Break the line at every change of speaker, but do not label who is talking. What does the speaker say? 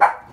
you.